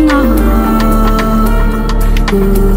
no, no.